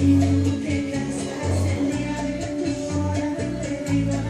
Si tú te casas el día de tu hora, te digo